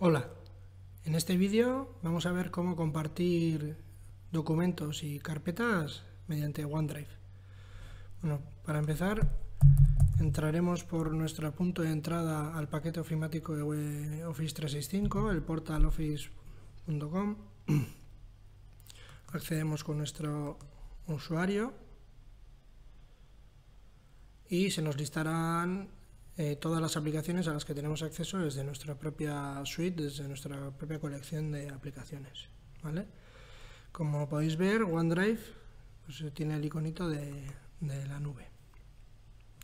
Hola, en este vídeo vamos a ver cómo compartir documentos y carpetas mediante OneDrive. Bueno, para empezar entraremos por nuestro punto de entrada al paquete ofimático de Office 365, el portal office.com. Accedemos con nuestro usuario y se nos listarán eh, todas las aplicaciones a las que tenemos acceso desde nuestra propia suite, desde nuestra propia colección de aplicaciones. ¿vale? Como podéis ver, OneDrive pues, tiene el iconito de, la nube.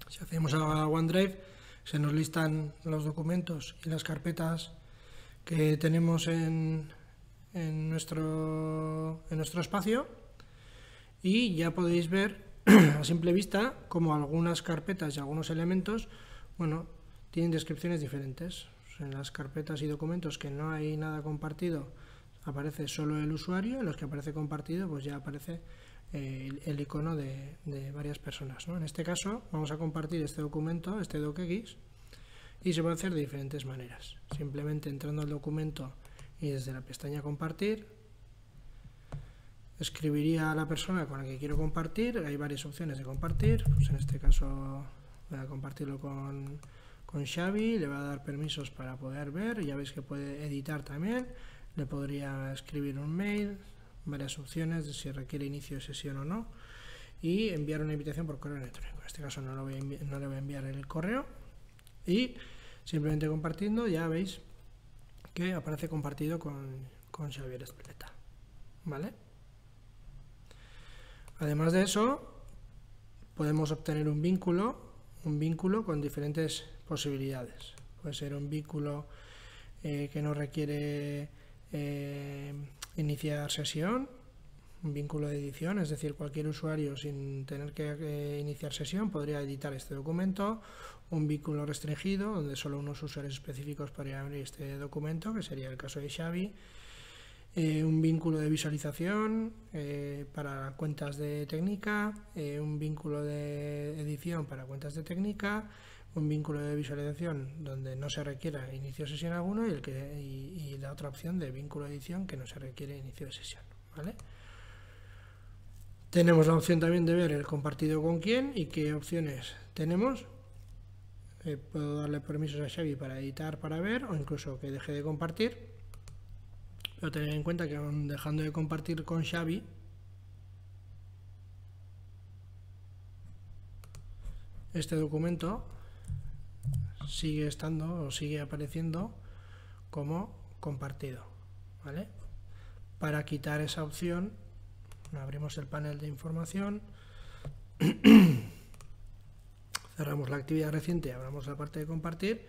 Si hacemos a OneDrive, se nos listan los documentos y las carpetas que tenemos en, en, nuestro, en nuestro espacio y ya podéis ver a simple vista como algunas carpetas y algunos elementos bueno, tienen descripciones diferentes. En las carpetas y documentos que no hay nada compartido aparece solo el usuario, en los que aparece compartido pues ya aparece eh, el, icono de, varias personas. En este caso vamos a compartir este documento, este docx, y se puede hacer de diferentes maneras. Simplemente entrando al documento y desde la pestaña compartir, escribiría a la persona con la que quiero compartir, hay varias opciones de compartir, pues en este caso voy a compartirlo con, con Xavi, le va a dar permisos para poder ver, ya veis que puede editar también, le podría escribir un mail, varias opciones de si requiere inicio de sesión o no, y enviar una invitación por correo electrónico. En este caso no, lo voy no le voy a enviar el correo, y simplemente compartiendo ya veis que aparece compartido con, con Xavier Espeleta. ¿Vale? Además de eso, podemos obtener un vínculo un vínculo con diferentes posibilidades. Puede ser un vínculo eh, que no requiere eh, iniciar sesión, un vínculo de edición, es decir, cualquier usuario sin tener que iniciar sesión podría editar este documento, un vínculo restringido, donde solo unos usuarios específicos podrían abrir este documento, que sería el caso de Xavi, eh, un vínculo de visualización eh, para cuentas de técnica, eh, un vínculo de edición para cuentas de técnica, un vínculo de visualización donde no se requiera inicio de sesión alguno y, el que, y, la otra opción de vínculo de edición que no se requiere inicio de sesión. Tenemos la opción también de ver el compartido con quién y qué opciones tenemos. puedo darle permisos a Xavi para editar, para ver o incluso que deje de compartir pero tener en cuenta que dejando de compartir con Xavi, este documento sigue estando o sigue apareciendo como compartido. ¿vale? Para quitar esa opción, abrimos el panel de información, cerramos la actividad reciente, abramos la parte de compartir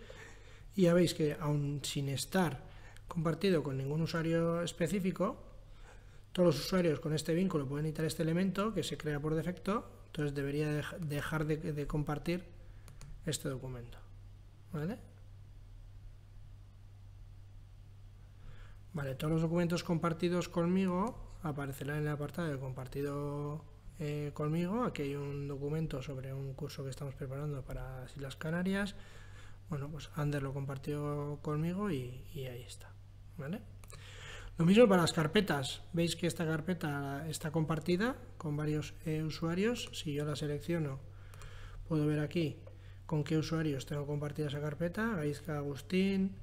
y ya veis que aún sin estar compartido con ningún usuario específico, todos los usuarios con este vínculo pueden editar este elemento que se crea por defecto, entonces debería dejar de, compartir este documento. ¿Vale? Vale, todos los documentos compartidos conmigo aparecerán en el apartado de compartido eh, conmigo. Aquí hay un documento sobre un curso que estamos preparando para las Islas Canarias. Bueno, pues Ander lo compartió conmigo y ahí está. Lo mismo para las carpetas. Veis que esta carpeta está compartida con varios eh, usuarios. Si yo la selecciono, puedo ver aquí con qué usuarios tengo compartida esa carpeta. Que Agustín,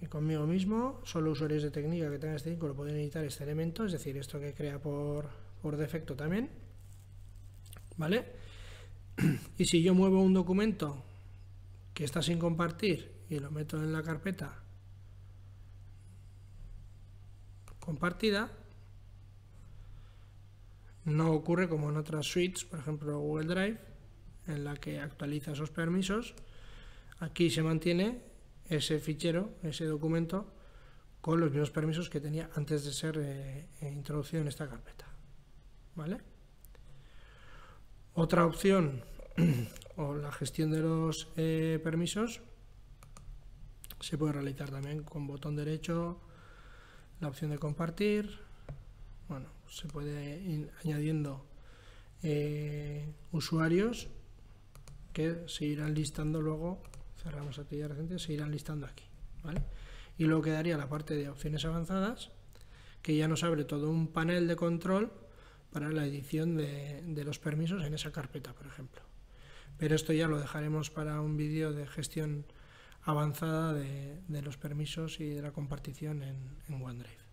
y conmigo mismo. Solo usuarios de técnica que tengan este vínculo pueden editar este elemento, es decir, esto que crea por, por defecto también. ¿Vale? Y si yo muevo un documento que está sin compartir y lo meto en la carpeta compartida. No ocurre como en otras suites, por ejemplo Google Drive, en la que actualiza esos permisos. Aquí se mantiene ese fichero, ese documento, con los mismos permisos que tenía antes de ser eh, introducido en esta carpeta. ¿Vale? Otra opción, o la gestión de los eh, permisos, se puede realizar también con botón derecho la opción de compartir. Bueno, se puede ir añadiendo eh, usuarios que se irán listando luego, cerramos actividad reciente, se irán listando aquí. ¿vale? Y luego quedaría la parte de opciones avanzadas, que ya nos abre todo un panel de control para la edición de, de los permisos en esa carpeta, por ejemplo. Pero esto ya lo dejaremos para un vídeo de gestión avanzada de, los permisos y de la compartición en, en OneDrive.